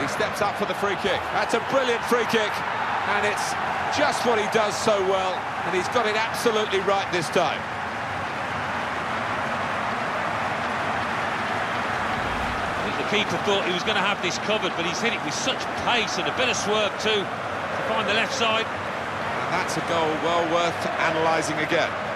He steps up for the free kick. That's a brilliant free kick, and it's just what he does so well, and he's got it absolutely right this time. I think the keeper thought he was going to have this covered, but he's hit it with such pace and a bit of swerve too to find the left side. And that's a goal well worth analysing again.